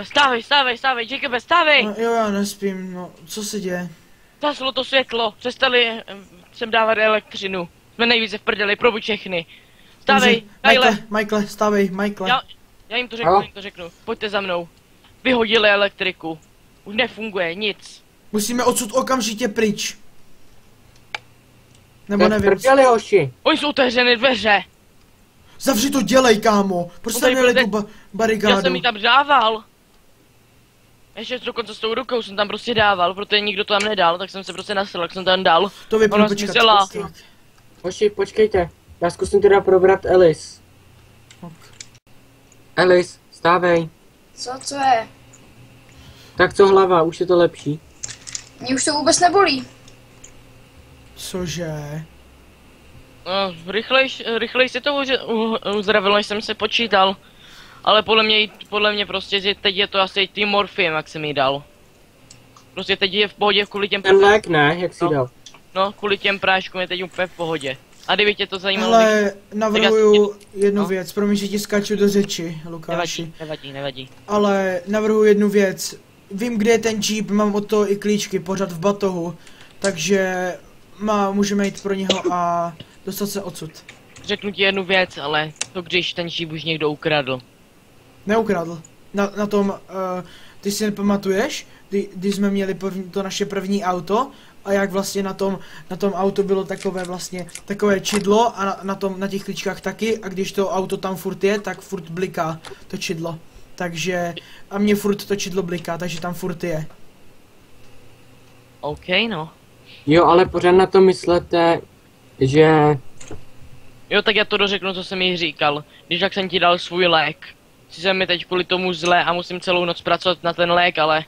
Jacobe, stávej, stávej, stávej, Jacobe, stávej! No, jo, já nespím, no, co se děje? Zaslo to světlo, přestali eh, sem dávat elektřinu. Jsme nejvíce v prdeli, probuď všechny. Stávej, Michael, Michael, stávej, Michael. já, já jim to řeknu, jim to řeknu. Pojďte za mnou. Vyhodili elektriku. Už nefunguje, nic. Musíme odsud okamžitě pryč. Nebo Tak nevím. prdeli, hoši. Oni jsou otevřeny dveře. Zavři to dělej, kámo. Proč jste měli tu ba- Já barigádu? jsem ji tam dával. Ještě dokonce s tou rukou jsem tam prostě dával, protože nikdo to tam nedal, tak jsem se prostě nasral, jak jsem tam dal. To vypnu, Ona počkat. zmizela. Tak, Hoši, počkejte. Já zkusím teda probrat Elis. ok. Elis, stávej. Co, co je? Tak co hlava, už je to lepší. Mě už to vůbec nebolí. Cože? No, rychlej, rychlej si to uzdravilo, než jsem se počítal. Ale podle mě, podle mě prostě, že teď je to asi tím morfiem, jak jsem jí dal. Prostě teď je v pohodě kvůli těm, Ten lék ne, jak si No. dal. no, kvůli těm práškům je teď úplně v pohodě. A kdyby tě to zajímalo, Ale navrhuju jednu No. věc, promiň, že ti skáču do řeči, Lukáši. nevadí, nevadí, nevadí. Ale navrhuju jednu věc. Vím, kde je ten jeep, mám od toho i klíčky pořád v batohu. Takže má, můžeme jít pro něho a dostat se odsud. Řeknu ti jednu věc, ale to když ten žíp už někdo ukradl. Neukradl. Na, na tom, uh, ty si nepamatuješ, kdy, kdy jsme měli první, to naše první auto a jak vlastně na tom, na tom auto bylo takové vlastně, takové čidlo a na, na tom, na těch klíčkách taky a když to auto tam furt je, tak furt bliká to čidlo. Takže, a mě furt to čidlo bliká, takže tam furt je. OK, no. Jo, ale pořád na to myslete, že... Jo, tak já to dořeknu, co jsem jí říkal. Když tak jsem ti dal svůj lék. Sice mi teď kvůli tomu zle a musím celou noc pracovat na ten lék, ale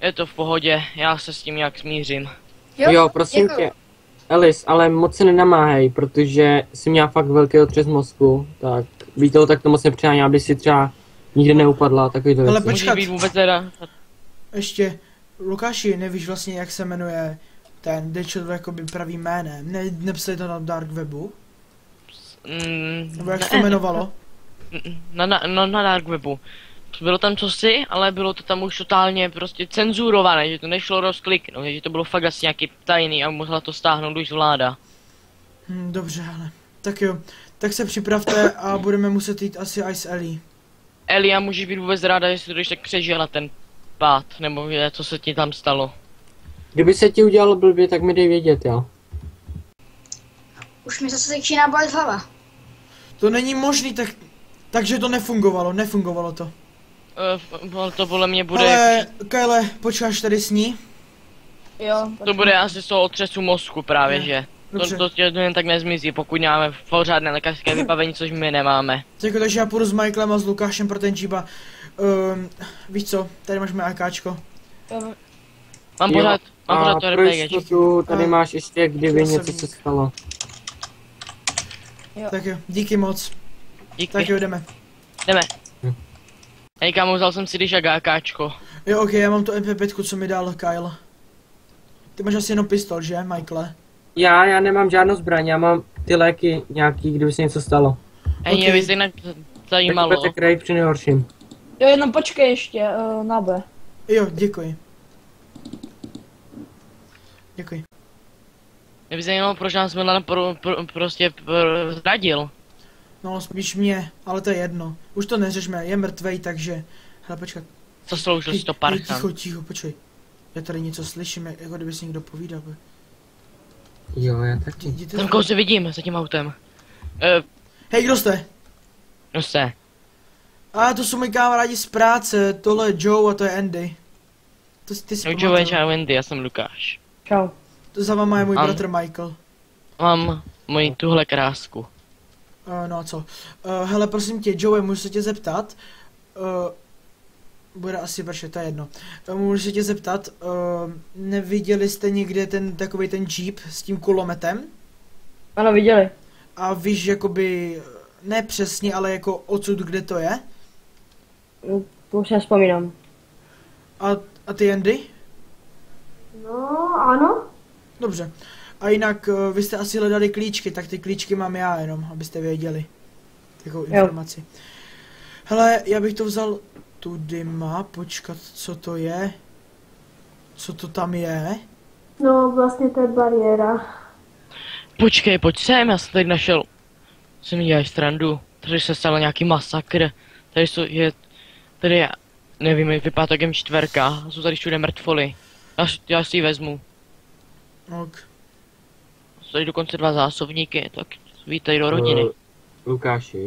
je to v pohodě, já se s tím nějak smířím. Jo, prosím děkuju. tě. Elis, ale moc se nenamáhej, protože jsi měla fakt velký otřes mozku, tak víte to tak to moc nepřání, aby si třeba nikdy neupadla, takový to Ale. Počkat. Být vůbec teda... Ještě, Lukáši, nevíš vlastně, jak se jmenuje ten Dečel jakoby pravým jménem? Ne, nepsali to na dark webu? Mm, Nebo jak se ne, to jmenovalo? Na, na, na, na dark webu. Bylo tam cosi, ale bylo to tam už totálně prostě cenzurované, že to nešlo rozkliknout, že to bylo fakt asi nějaký tajný a mohla to stáhnout už vláda. Hm, dobře, ale. Tak jo, tak se připravte a budeme muset jít asi Ice Ellie. Elia, můžeš být vůbec ráda, jestli to když tak přežila ten pád, nebo je, co se ti tam stalo. Kdyby se ti udělal blbě, tak mi dej vědět, jo. Už mi zase začíná bolet hlava. To není možný, tak... Takže to nefungovalo, nefungovalo to. Uh, to podle mě bude, Ale, Kyle, počkáš tady s ní? Jo. to bude asi z toho otřesu mozku právě, Ne, že. To, dobře. to tě jen tak nezmizí, pokud máme pořádné lékařské vybavení, což my nemáme. Jako, takže já půjdu s Michaelem a s Lukášem pro ten jeep a... Um, víš co, tady máš moje AKčko. Mám Jo, pořád, mám pořád A to pro RPG. jistotu tady A- máš ještě, kdyby něco se stalo. Tak jo, díky moc. Díky, Tak jo, jdeme. jdeme. Hm. Hej kámo, vzal jsem si když AKčko. Jo, ok, já mám tu MP5, co mi dal Kyle. Ty máš asi jenom pistol, že, Michaele? Já, já nemám žádnou zbraň, já mám ty léky nějaký, kdyby se něco stalo. Hej, mě Ok. bys jinak Tak zajímalo. budete krejt při nejhorším. Jo, jenom počkej ještě, uh, na B. Jo, děkuji. Děkuji. Mě by zajímalo, proč nás Milan pro, pro, prostě pro, zradil. No, spíš mě, ale to je jedno. Už to neřešme, je mrtvej, takže... Hele, počkat. Co sloužil si to parchan. ticho, ticho, počkej. Já tady něco slyším, jak- jako kdyby si někdo povídal. Jo, já taky. Jděte Tam koho se vidím za tím autem. Uh, Hej, kdo jste? no se. A to jsou moji kamarádi z práce, tohle je Joe a to je Andy. To, si- ty si No Joe, pamatuju. čau Wendy, já jsem Lukáš. Čau. To za váma je můj An- bratr Michael. Mám moji tuhle krásku. Uh, no a co? Uh, hele, prosím tě, Joe, můžu se tě zeptat? Uh, bude asi vršet, to je jedno. Uh, můžu se tě zeptat, uh, neviděli jste někde ten takový ten jeep s tím kulometem? Ano, viděli. A víš, jakoby, ne přesně, ale jako odsud, kde to je? No, To už si nespomínám. A, a ty Andy? No, ano. Dobře. A jinak, uh, vy jste asi hledali klíčky, tak ty klíčky mám já jenom, abyste věděli. Takovou informaci. Hele, já bych to vzal tudy má, počkat, co to je? Co to tam je? No, vlastně to je bariéra. Počkej, pojď sem, já jsem tady našel. Mi děláš strandu. Tady se stal nějaký masakr. Tady jsou, je, tady je, nevím, vypadá to jak M4, jsou tady všude mrtvoly. Já, já si ji vezmu. Ok. Jsou tady dokonce dva zásobníky, tak vítej do rodiny. Eh, Lukáši,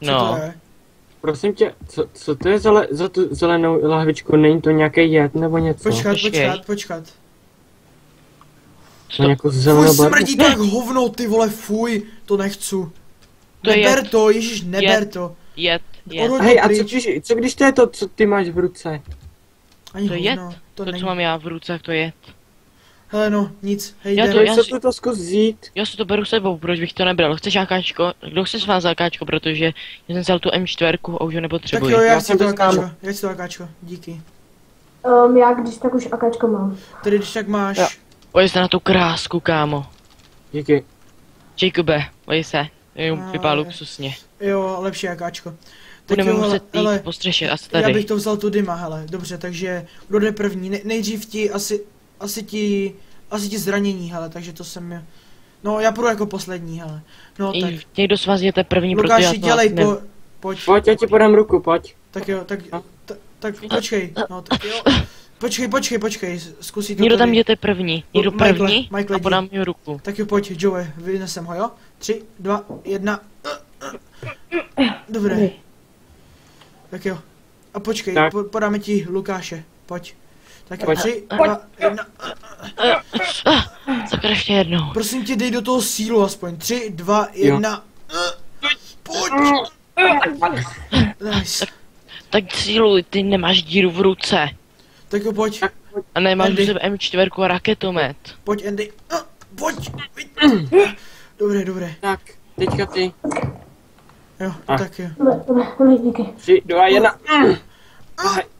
Co to No, je? prosím tě, co, co to je za, le, za tu zelenou lahvičku? Není to nějaký jed nebo něco? Počkat, Počkej. počkat, počkat. co No to, jako Fuj, zelenou barvu? smrdí tak hovno, ty vole, fuj, to nechci. To je neber jed. to, ježíš, neber Jed. to. jed, jed. Hej, a co když, co když to je to, co ty máš v ruce? Ani To je jed. to, To, není. co mám já v ruce, to je jed. Hele no, nic, hej, Já to- To já si- to zkus vzít? Já si to beru sebou, proč bych to nebral? Chceš jakáčko? Kdo chce s vás zakáčko, protože já jsem vzal tu M4 a už ho Tak nepotřebuji. jo, já, Já jsem to znám. já chci to akáčko, díky. Um, já když tak už akačko mám. Tady když tak máš, Jo. Pojď se na tu krásku, kámo. Díky. Jacobe, pojď se. Ale- Vypadá luxusně. jo, lepší akáčko. Tak Budeme jo, hele, muset jít hele, po střeše, asi já tady. bych to vzal tu dyma, hele, dobře, takže kdo jde první, ne, nejdřív ti asi, asi ti, asi ti zranění, hele, takže to jsem, no já půjdu jako poslední, hele, no tak, I Někdo z vás jděte první, protože já Lukáši, to dělej, ne... po, pojď, Pojď, já ti podám ruku, pojď. tak jo, tak, tak, tak počkej, no tak jo, počkej, počkej, počkej, zkusí to Někdo tam tady. jděte první. Někdo Michaele, první Michaele, a podám mi ruku. Tak jo, pojď, Joe, vynesem ho, jo? Tři, dva, jedna. Dobré. Dobrý. Tak jo. A počkej, Tak. Po, podáme ti Lukáše. Pojď. Tak Pojď. jedna. Tak ještě jednou. Prosím tě, dej do toho sílu aspoň. Tři, dva, jedna. Pojď. Nice. Tak síluj, ty nemáš díru v ruce. Tak jo, pojď. A nemáš Andy. v sebe M4 a raketomet. Pojď, Andy. Pojď. Dobré, dobré. Tak, teďka ty. Jo, Ah. tak jo. Tři, dva, jedna.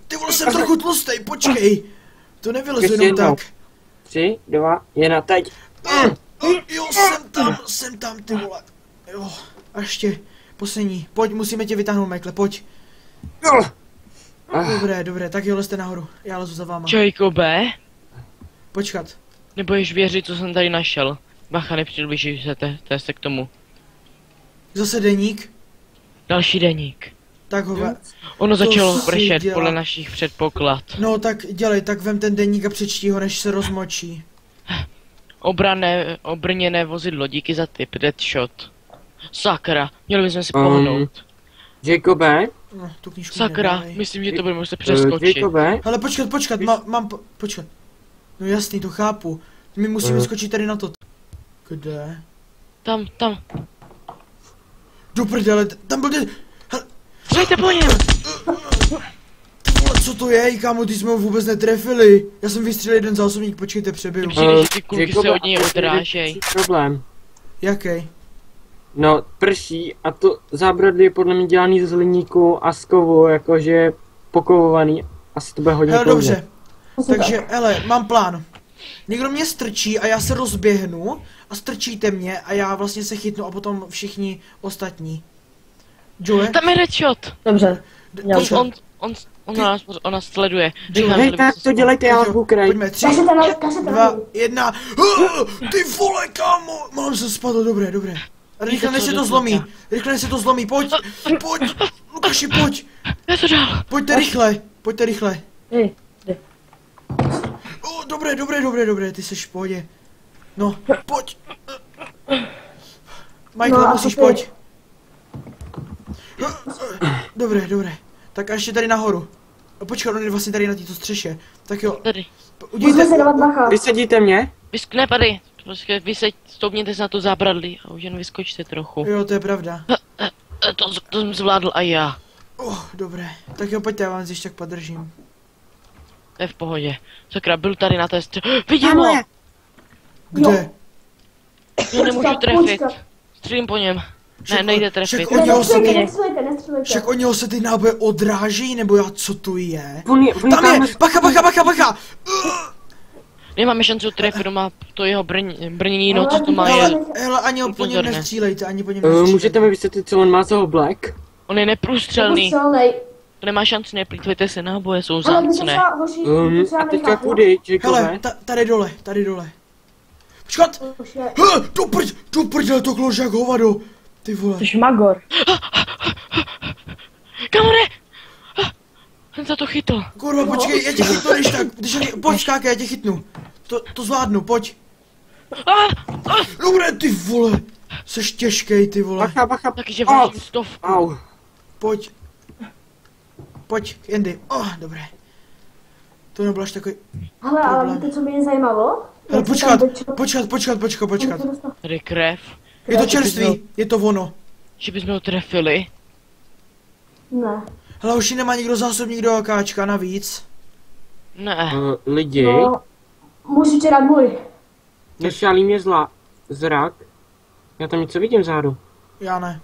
Ty vole, jsem trochu tlustej, počkej. To nevylezu jenom jednou. tak. Tři, dva, jedna, teď. Ah, Jo, jsem tam, jsem tam, ty vole. Jo, a ještě poslední. Pojď, musíme tě vytáhnout, Michael, pojď. Ah, Dobré, dobré, tak jo, lezte nahoru. Já lezu za váma. Jacobe, Počkat. nebudeš věřit, co jsem tady našel. Bacha, nepřiblížíš se, te, te se k tomu. Zase deník. Další deník. Tak ho ve... Ono To začalo pršet podle našich předpoklad. No tak dělej, tak vem ten deník a přečti ho, než se rozmočí. Obrané, obrněné vozidlo, díky za tip, Deadshot. Sakra, měli bychom si Um, pohnout. Jacobe, No, tu knížku Sakra, nedávej. myslím, že to budeme muset uh, přeskočit. Jacobe, Ale počkat, počkat, má, mám, po, počkat. No jasný, to chápu. My musíme Eh. skočit tady na to. Kde? Tam, tam. Do prdele, tam byl ten... Pojďte po něm! Ty vole, co to je, kámo, ty jsme ho vůbec netrefili. Já jsem vystřelil jeden zásobník, počkejte, přebiju. Přijde, uh, že ty kulky Jacobe, se od něj odrážej. problém. Jaký? No, prší a to zábradlí je podle mě dělaný z hliníku a z kovu, jakože pokovovaný. Asi to bude hodně Hele, dobře. Takže, hele, mám plán. Někdo mě strčí a já se rozběhnu a strčíte mě a já vlastně se chytnu a potom všichni ostatní. Joe? Tam je Deadshot! Dobře. Já On, on, on, on, nás, on nás sleduje. Říkám, Hej, tak to dělejte, já jo, bukraj. Pojďme, tři, dva, na. jedna. Ty vole, kámo! Mám se spadl, dobré, dobré. A rychle, to než se to zlomí. Rychle, než se to zlomí, pojď, pojď. Lukáši, pojď. Je to dál! Pojďte rychle, pojďte rychle. Hej, O, dobré, dobré, dobré, dobré, ty jsi v pohodě. No, pojď. Michael, No musíš, pojď. Dobré, dobré. Tak a ještě tady nahoru. A počkat, on je vlastně tady na této střeše. Tak jo, Tady. udějte, dávat bacha. Vysadíte mě? Vysk, ne, padej. Prostě vy se stoupněte se na to zábradlí a už jen vyskočte trochu. jo, to je pravda. E, To, to jsem zvládl a já. Oh, dobré. Tak jo, pojďte, já vám ještě tak podržím. To je v pohodě. Sakra, byl tady na té stře... Vidím ho! Kde? Já nemůžu trefit. Střílím po něm. Ne, Však- nejde však trefit. on- něho se ty-. Však od něho se ty náboje odráží, nebo já, co to je? On je, on je Tam je, bacha, bacha, bacha, bacha! Nemáme šanci ho trefit, on má to jeho brň, brnění, no co to má je. hele, ani po něm nestřílejte, ani po něm Uh, nestřílejte. můžete mi vysvětlit, co on má za oblek? On je neprůstřelný. To nemá šanci, neplýtvejte se náboje, jsou zácné. Um, třeba a teďka kudy, Jacobе? Hele, ta, tady dole, tady dole. Počkat! Hele, do prd, do prdele to klož jak hovado. Ty vole. Jsi magor. Kamone! Ah, Jsem za to chytl. Kurva, počkej, já tě chytnu, když tak, když já tě, pojď já tě chytnu. To, to zvládnu, pojď. Ah, Dobré, ty vole. Seš těžkej, ty vole. Bacha, bacha, taky, že vážím stovku. Au. Pojď. Pojď, Andy. Oh, dobré. To nebylo až takový... hele, ale Problém. víte, co by mě zajímalo? Hele, počkat, počkat, počkat, počkat, počkat. Tady krev. Je to čerstvý, je to ono. Že bychom ho trefili. Ne. Hele, už nemá nikdo zásobník do akáčka navíc. Ne. Uh, lidi, No, můžu ti dát můj. nešálí mě zla zrak. Já tam něco vidím vzadu. Já ne.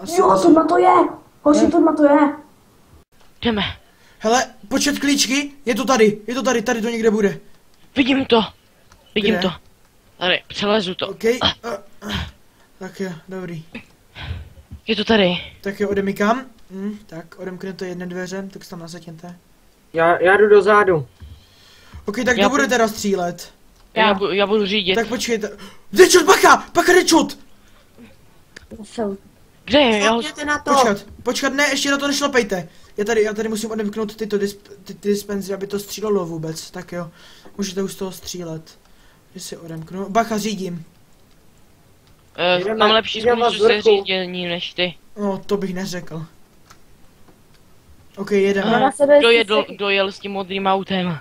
Asi, Jo, asi. to je. Hoši, tudma to je. Jdeme. Hele, počet klíčky, je to tady, je to tady, tady to někde bude. Vidím to. Vidím Kde? to. Tady, přelezu to. OK. Uh, tak jo, dobrý. Je to tady. Tak jo, odemykám. Hm, tak, odemkne to jedné dveře, tak se tam nazatěnte. Já, já jdu dozadu. OK, tak Já kdo bude teda střílet? Já, Já. bu- já budu řídit. Tak počkejte. Dečut, bacha, bacha, dečut! Kde je? Já ho... na Počkat, počkat, ne, ještě na to nešlapejte. Já tady, já tady musím odemknout tyto disp, ty, ty dispenzy, aby to střílelo vůbec. Tak jo, můžete už z toho střílet. Že si odemknu. Bacha, řídím. Uh, Jdeme- mám lepší zkušenost se řídění než ty. No, to bych neřekl. OK, jedeme. Jde Kdo, si jedl, se- kdo jel s tím modrým autem?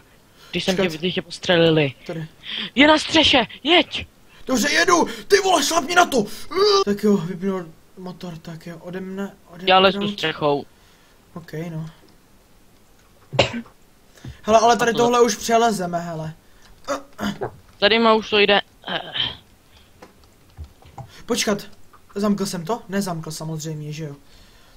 Když jsem tě, Počkat. když tě postřelili. Tady. Je na střeše, jeď! Dobře, jedu! Ty vole, šlapni na to! Tak jo, vypnul motor, tak jo, ode mne, ode Já lezu střechou. OK, no. Hele, ale tady tohle už přelezeme, hele. Tady má už to jde. Počkat, zamkl jsem to? Nezamkl samozřejmě, že jo.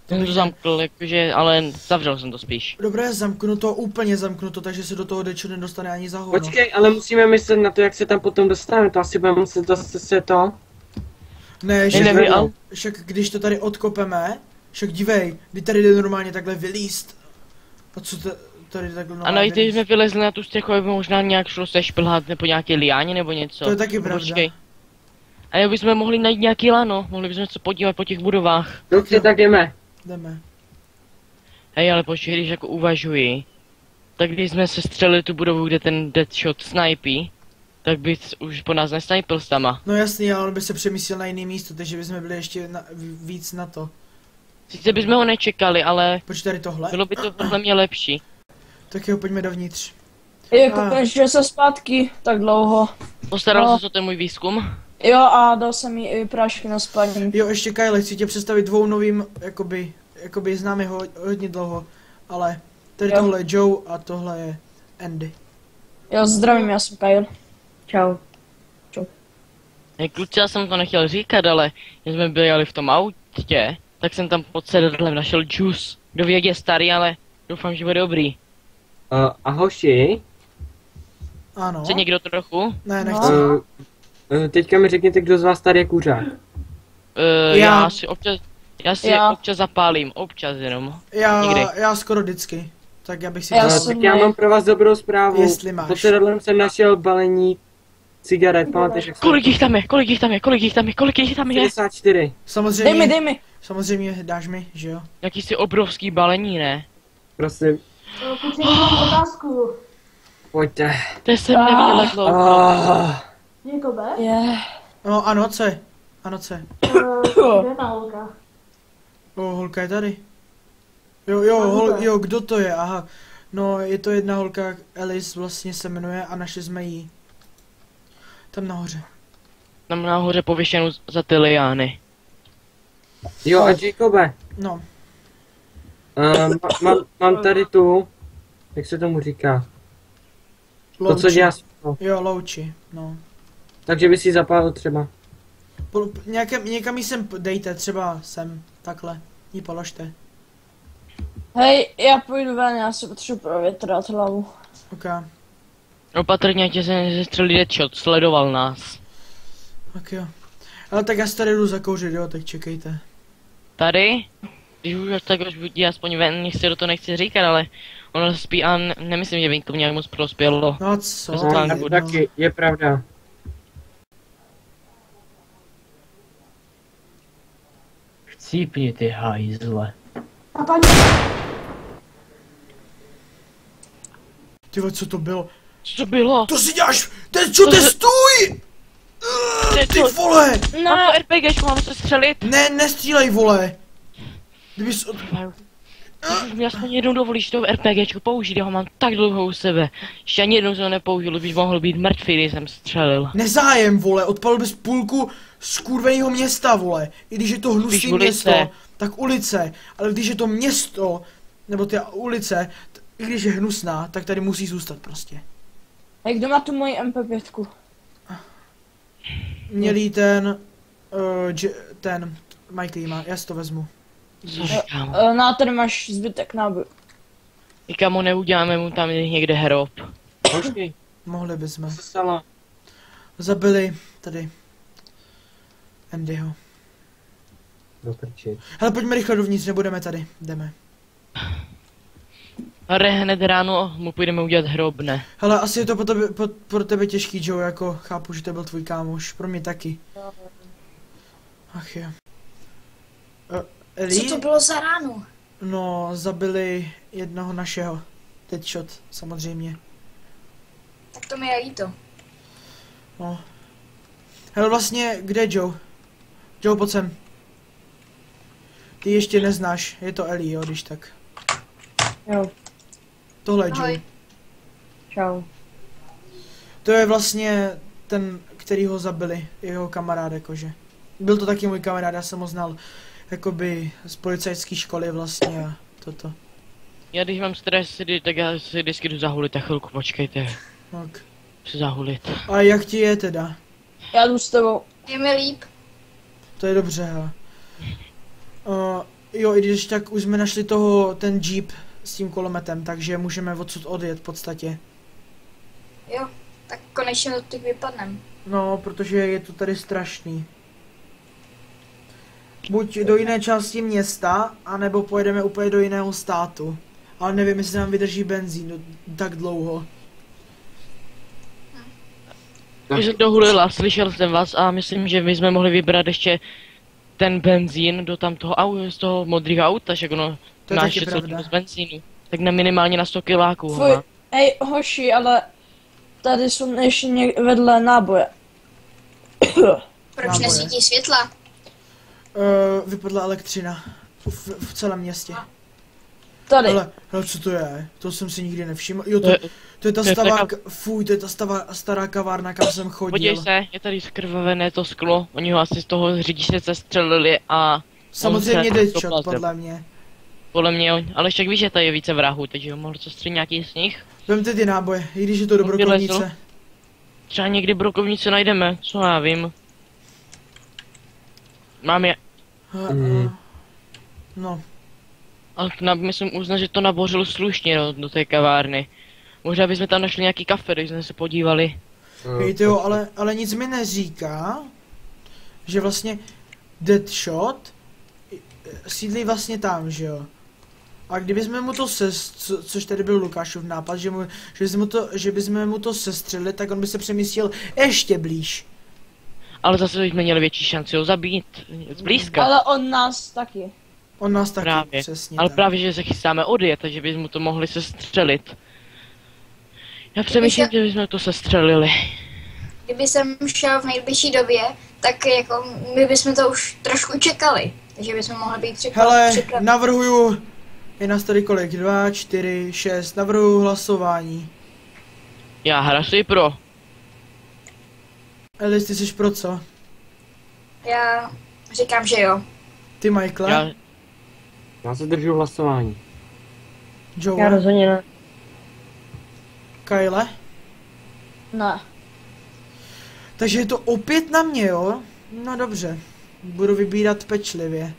Jsem to zamkl, jakože, ale zavřel jsem to spíš. Dobré, zamknu to, úplně zamknu to, takže se do toho dečo nedostane ani za hovno. Počkej, ale musíme myslet na to, jak se tam potom dostaneme. To asi budeme muset zase se to... Ne, Ne, však, nevím, ale- však když to tady odkopeme, však dívej, kdy tady jde normálně takhle vylíst. A co to, tady takhle A normálně najít, když jsme vylezli na tu střechu, aby možná nějak šlo se šplhat nebo nějaké liáně nebo něco. To je taky pravda. Počkej. A jo, bychom mohli najít nějaký lano, mohli bychom se podívat po těch budovách. Dobře, tak jdeme. Jdeme. Hej, ale počkej, když jako uvažuji, tak když jsme se střelili tu budovu, kde ten deadshot snipí, tak by s- už po nás nesnipil sama. No jasný, ale on by se přemístil na jiný místo, takže bychom byli ještě na, ví- víc na to. Sice bychom ho nečekali, ale Proč tady tohle? bylo by to podle mě lepší. Tak jo, pojďme dovnitř. Jako A. konečně se zpátky tak dlouho. Postaral No. se o ten můj výzkum? Jo a dal jsem jí i prášky na spaní. Jo, ještě Kyle, chci tě představit dvou novým, jakoby, jakoby známe ho hodně dlouho, ale tady Jo. tohle je Joe a tohle je Andy. Jo, zdravím, já jsem Kyle. Čau. Hej, kluci, já jsem to nechtěl říkat, ale když jsme byli jeli v tom autě, tak jsem tam pod sedadlem našel juice. Kdo ví, jak je starý, ale doufám, že bude dobrý. Uh, a hoši, Ano. Chce někdo trochu? Ne, No. nechci. uh, uh, teďka mi řekněte, kdo z vás tady je kuřák. Uh, Já. já. si občas, já si Já. občas zapálím, občas jenom. Já, někdy. já skoro vždycky. Tak já bych si Já Uh, jsem tak já mám pro vás dobrou zprávu. Jestli máš. Pod sedadlem jsem našel balení cigaret, pamatuješ. Kolik jich tam je, kolik jich tam je, kolik jich tam je, kolik jich tam je? 64. Dej mi, samozřejmě, dej mi. samozřejmě dáš mi, že jo. Jaký si obrovský balení, ne? Prosím, Kluci, mám otázku. pojďte. To jsem neviděl tak dlouho. Oh, Jakobe, Je. No, ano, co je? Ano, co je? eh, kde je ta holka? O, holka je tady. Jo, jo, hol, jo, kdo to je? Aha. No, je to jedna holka, Alice vlastně se jmenuje a našli jsme jí. Tam nahoře. Tam nahoře pověšenou za ty liány. jo, a Jacobe, No, uh, mám, mám tady tu, jak se tomu říká, to, co louči. dělá světlo. Jo, louči, no. Takže by si zapálil třeba. Po, nějakém, někam jí sem p- dejte, třeba sem, takhle. Jí položte. Hej, já půjdu ven, já si potřebuji provětrat hlavu. Ok, Opatrně, tě se zestřelí deadshot, sledoval nás. tak jo. Ale tak já si tady jdu zakouřit, jo, tak čekejte. Tady? Když už tak už budí aspoň ven, nechci do toho nechci říkat, ale ono spí a ne- nemyslím, že by to nějak moc prospělo. No co? Tak jedno. taky, je pravda. Chcípni ty hajzle. A paní, Ty vole, co to bylo? Co to bylo? To si děláš, ten čo, ten stůj! Ty vole! Mám to RPGčku, mám se střelit? Ne, nestřílej, vole! Kdyby jsi... Když mi aspoň jednou dovolíš to RPGčku použít, já ho mám tak dlouho u sebe. Ještě ani jednou jsem ho nepoužil, bych mohl být mrtvý, když jsem střelil. Nezájem, vole, odpalil bys půlku skurveného města, vole. I když je to ulice. město, tak ulice. Ale když je to město, nebo ty ulice, i když je hnusná, tak tady musí zůstat prostě. Jak kdo má tu moji MP5? Mělý ten, uh, ten, Michael má, já si to vezmu. Co říkám? Uh, no a tady máš zbytek nábojů. Nikam neuděláme mu tam někde hrob. Počkej, Mohli bychom. co se stalo? Zabili tady Andyho. Do prči. Hele, pojďme rychle dovnitř, nebudeme tady, jdeme. Ale hned ráno mu půjdeme udělat hrob, ne? Hele, asi je to pro tebe, pro, pro tebe těžký, Joe, jako chápu, že to byl tvůj kámoš, pro mě taky. Ach jo. Uh, Eli? Co to bylo za ránu? No, zabili jednoho našeho. Deadshot, samozřejmě. Tak to mi je líto. No. Hele, vlastně, kde je Joe? Joe, pojď sem. Ty ještě neznáš, je to Eli, jo, když tak. Jo, Tohle je Joe. Čau. To je vlastně ten, který ho zabili, jeho kamarád, jakože. Byl to taky můj kamarád, já jsem ho znal, jakoby z policajské školy vlastně a toto. Já když mám stres, tak já si vždycky jdu zahulit, tak chvilku počkejte. Tak. Se zahulit. A jak ti je teda? Já jdu s tebou. Je mi líp. To je dobře, hele. Uh, jo, i když tak už jsme našli toho, ten jeep s tím kulometem, takže můžeme odsud odjet v podstatě. Jo, tak konečně od těch vypadnem. No, protože je to tady strašný. Buď do jiné části města, anebo pojedeme úplně do jiného státu. Ale nevím, jestli nám vydrží benzín do, tak dlouho. Když jsem dohulila, slyšel jsem vás a myslím, že my jsme mohli vybrat ještě ten benzín do tam toho au, z toho modrého auta, že ono To je něco pravda. z benzínu. Tak na minimálně na 100 kiláků. Fuj, hej, hoši, ale tady jsou ještě vedle náboje. Proč Náboje. nesvítí světla? Uh, vypadla elektřina. V, v celém městě. Tady. Ale, hele, co to je? To jsem si nikdy nevšiml. Jo, to, To je- ta stará, fuj, to je ta stava, stará kavárna, kam jsem chodil. Podívej se, je tady skrvavené to sklo, oni ho asi z toho řidiče sestřelili a Samozřejmě Deadshot, podle mě. podle mě, on- ale však víš, že tady je více vrahů, takže ho mohl sestřelit nějaký z nich. Vemte ty náboje, i když je to On dobrokovnice. vylezl. Třeba někdy brokovnice najdeme, co já vím. Mám je, Mm. No, ale na, myslím uznat, že to nabořil slušně do, do té kavárny. Možná bychom tam našli nějaký kafe, když jsme se podívali. Hejte jo, ale, ale nic mi neříká, že vlastně Deadshot eh, sídlí vlastně tam, že jo. A kdybychom mu to ses, co, což tady byl Lukášův nápad, že, mu, že, bychom mu to, že bychom mu to sestřelili, tak on by se přemístil ještě blíž. Ale zase bychom měli větší šanci ho zabít zblízka. Ale on nás taky. On nás taky, Právě. přesně Ale tak. právě, že se chystáme odjet, takže bychom to mohli sestřelit. Já přemýšlím, že bychom to sestřelili. Kdyby jsem šel v nejbližší době, tak jako my bychom to už trošku čekali. Takže bychom mohli být připrav- Hele, připraveni. navrhuju, je nás tady kolik? Dva, čtyři, šest, navrhuju hlasování. Já hlasuji pro. Elis, ty jsi pro co? Já říkám, že jo. Ty, Michael? Já, Já se držu hlasování. Joe? rozhodně ne. Kyle? Ne. Takže je to opět na mě, jo? No dobře. Budu vybírat pečlivě.